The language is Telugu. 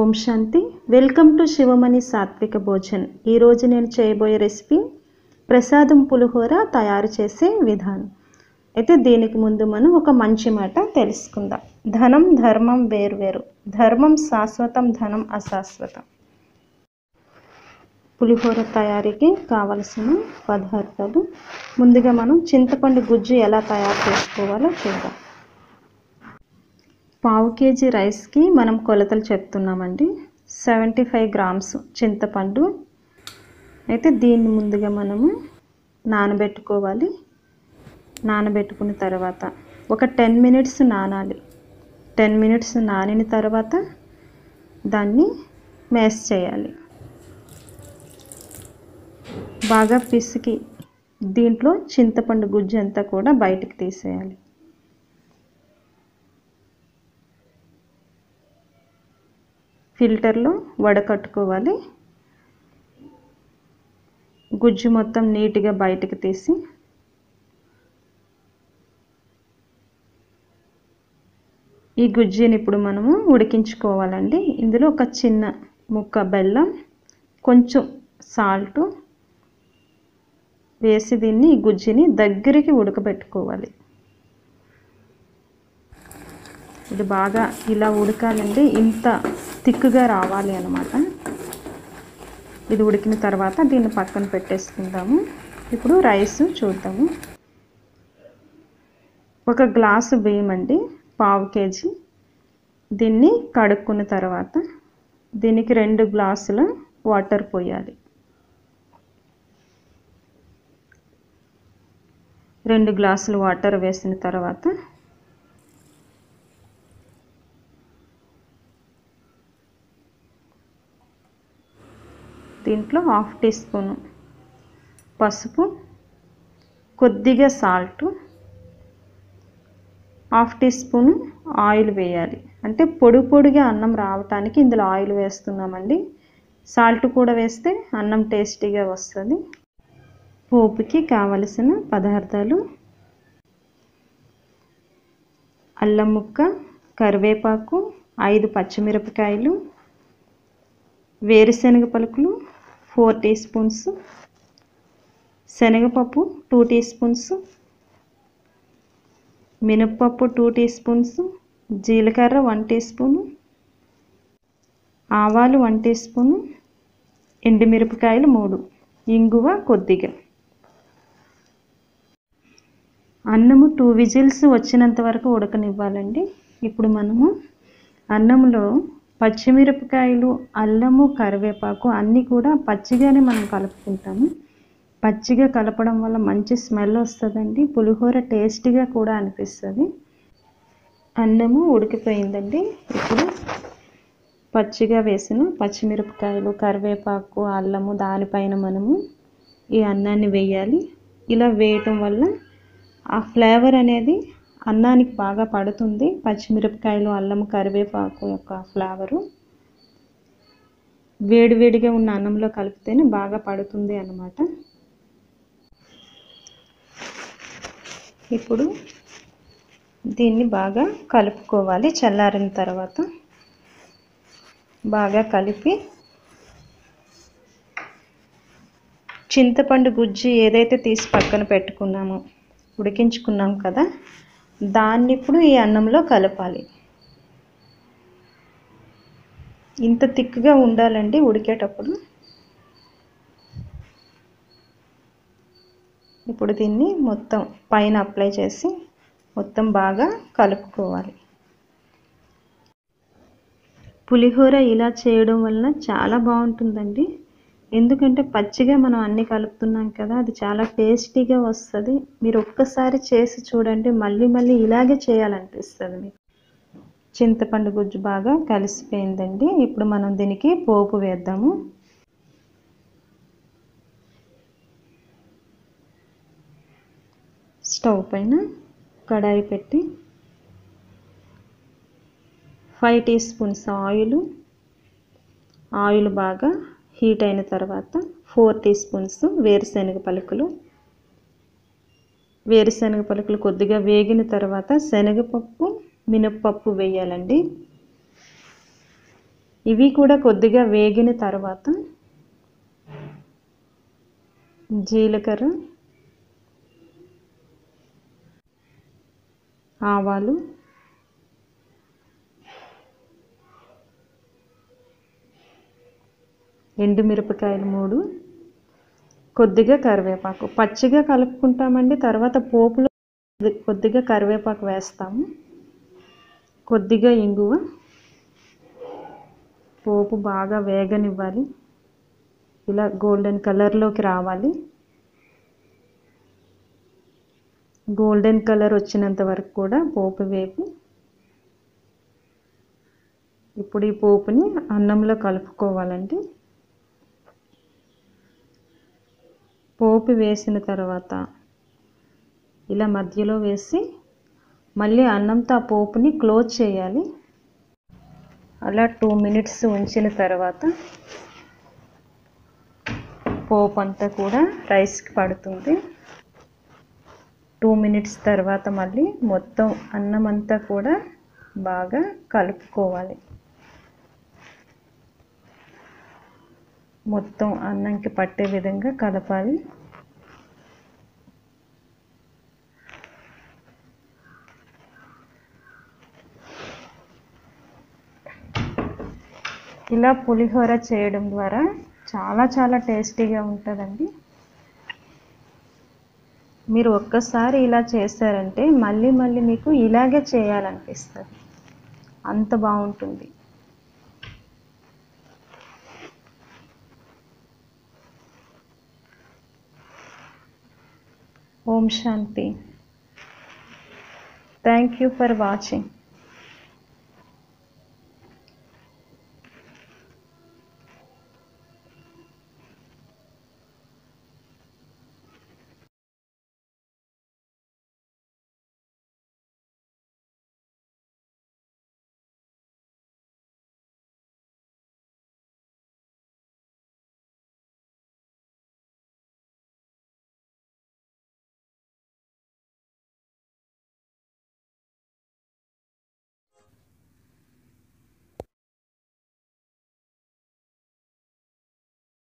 Om Shanti. Welcome to Shivamani Satvika Bhojan. ఈరోజు నేను చేయబోయే రెసిపీ ప్రసాదం పులిహోర తయారు చేసే విధానం. అయితే దీనికి ముందు మనం ఒక మంచి మాట తెలుసుకుందాం. ధనం ధర్మం వేరువేరు. ధర్మం శాశ్వతం ధనం అశాశ్వతం. పులిహోర తయారీకి కావలసిన పదార్థాలు. ముందుగా మనం చింతపండు గుజ్జు ఎలా తయారు చేసుకోవాలో చూద్దాం. పావు కేజీ రైస్కి మనం కొలతలు చెప్తున్నామండి. సెవెంటీ ఫైవ్ గ్రామ్స్ చింతపండు. అయితే దీన్ని ముందుగా మనము నానబెట్టుకోవాలి. నానబెట్టుకున్న తర్వాత ఒక టెన్ మినిట్స్ నానాలి. టెన్ మినిట్స్ నానిన తర్వాత దాన్ని మేస్ చేయాలి. బాగా పిసికి దీంట్లో చింతపండు గుజ్జు అంతా కూడా బయటికి తీసేయాలి. ఫిల్టర్లో వడకట్టుకోవాలి. గుజ్జు మొత్తం నీట్గా బయటకు తీసి ఈ గుజ్జుని ఇప్పుడు మనము ఉడికించుకోవాలండి. ఇందులో ఒక చిన్న ముక్క బెల్లం కొంచెం సాల్టు వేసి దీన్ని ఈ గుజ్జుని దగ్గరికి ఉడకబెట్టుకోవాలి. ఇది బాగా ఇలా ఉడకాలండి. ఇంత థిక్గా రావాలి అనమాట ఇది ఉడికిన తర్వాత దీన్ని పక్కన పెట్టేసుకుందాము. ఇప్పుడు రైస్ చూద్దాము. ఒక గ్లాసు బియ్యం అండి పావు కేజీ. దీన్ని కడుక్కున్న తర్వాత దీనికి రెండు గ్లాసుల వాటర్ పోయాలి. రెండు గ్లాసులు వాటర్ వేసిన తర్వాత దీంట్లో హాఫ్ టీ స్పూను పసుపు కొద్దిగా salt half teaspoon oil వేయాలి. అంటే పొడి పొడిగా అన్నం రావటానికి ఇందులో ఆయిల్ వేస్తున్నామండి. సాల్ట్ కూడా వేస్తే అన్నం టేస్టీగా వస్తుంది. పోపుకి కావలసిన పదార్థాలు అల్లం ముక్క కరివేపాకు ఐదు పచ్చిమిరపకాయలు వేరుశనగ పలుకులు ఫోర్ టీ స్పూన్స్ శనగపప్పు టూ టీ స్పూన్స్ మినప్పప్పు టూ టీ స్పూన్స్ జీలకర్ర వన్ టీ స్పూను ఆవాలు వన్ టీ స్పూను ఎండుమిరపకాయలు మూడు ఇంగువ కొద్దిగా. అన్నము టూ విజిల్స్ వచ్చినంత వరకు ఉడకనివ్వాలండి. ఇప్పుడు మనము అన్నంలో పచ్చిమిరపకాయలు అల్లము కరివేపాకు అన్నీ కూడా పచ్చిగానే మనం కలుపుకుంటాము. పచ్చిగా కలపడం వల్ల మంచి స్మెల్ వస్తుందండి. పులిహోర టేస్టీగా కూడా అనిపిస్తుంది. అన్నము ఉడికిపోయిందండి. ఇప్పుడు పచ్చిగా వేసిన పచ్చిమిరపకాయలు కరివేపాకు అల్లము దానిపైన మనము ఈ అన్నాన్ని వేయాలి. ఇలా వేయటం వల్ల ఆ ఫ్లేవర్ అనేది అన్నానికి బాగా పడుతుంది. పచ్చిమిరపకాయలు అల్లం కరివేపాకు యొక్క ఫ్లేవరు. వేడివేడిగా ఉన్న అన్నంలో కలిపితేనే బాగా పడుతుంది అన్నమాట. ఇప్పుడు దీన్ని బాగా కలుపుకోవాలి చల్లారిన తర్వాత. బాగా కలిపి చింతపండు గుజ్జు ఏదైతే తీసి పక్కన పెట్టుకున్నామో ఉడికించుకున్నాం కదా దాన్ని ఇప్పుడు ఈ అన్నంలో కలపాలి. ఇంత తిక్కుగా ఉండాలండి ఉడికేటప్పుడు. ఇప్పుడు దీన్ని మొత్తం పైన అప్లై చేసి మొత్తం బాగా కలుపుకోవాలి. పులిహోర ఇలా చేయడం వలన చాలా బాగుంటుందండి. ఎందుకంటే పచ్చిగా మనం అన్నీ కలుపుతున్నాం కదా అది చాలా టేస్టీగా వస్తుంది. మీరు ఒక్కసారి చేసి చూడండి మళ్ళీ మళ్ళీ ఇలాగే చేయాలనిపిస్తుంది మీకు. చింతపండు గుజ్జు బాగా కలిసిపోయిందండి. ఇప్పుడు మనం దీనికి పోపు వేద్దాము. స్టవ్ పైన కడాయి పెట్టి five teaspoons oil. Oil బాగా హీట్ అయిన తర్వాత ఫోర్ టీ స్పూన్స్ వేరుశనగ పలుకులు. వేరుశనగ పలుకులు కొద్దిగా వేగిన తర్వాత శనగపప్పు మినప్పప్పు వేయాలండి. ఇవి కూడా కొద్దిగా వేగిన తర్వాత జీలకర్ర ఆవాలు ఎండుమిరపకాయలు మూడు కొద్దిగా కరివేపాకు. పచ్చిగా కలుపుకుంటామండి తర్వాత పోపులో కొద్దిగా కరివేపాకు వేస్తాము. కొద్దిగా ఇంగువ పోపు బాగా వేగనివ్వాలి. ఇలా గోల్డెన్ కలర్లోకి రావాలి. గోల్డెన్ కలర్ వచ్చినంత వరకు కూడా పోపు వేపి. ఇప్పుడు ఈ పోపుని అన్నంలో కలుపుకోవాలండి. పోపు వేసిన తర్వాత ఇలా మధ్యలో వేసి మళ్ళీ అన్నంతో ఆ పోపుని క్లోజ్ చేయాలి. అలా టూ మినిట్స్ ఉంచిన తర్వాత పోపు అంతా కూడా రైస్కి పడుతుంది. టూ మినిట్స్ తర్వాత మళ్ళీ మొత్తం అన్నం అంతా కూడా బాగా కలుపుకోవాలి. మొత్తం అన్నంకి పట్టే విధంగా కలపాలి. ఇలా పులిహోర చేయడం ద్వారా చాలా చాలా టేస్టీగా ఉంటుందండి. మీరు ఒక్కసారి ఇలా చేశారంటే మళ్ళీ మళ్ళీ మీకు ఇలాగే చేయాలనిపిస్తుంది. అంత బాగుంటుంది. ఓం శాంతి థ్యాంక్ యూ ఫర్ వాచింగ్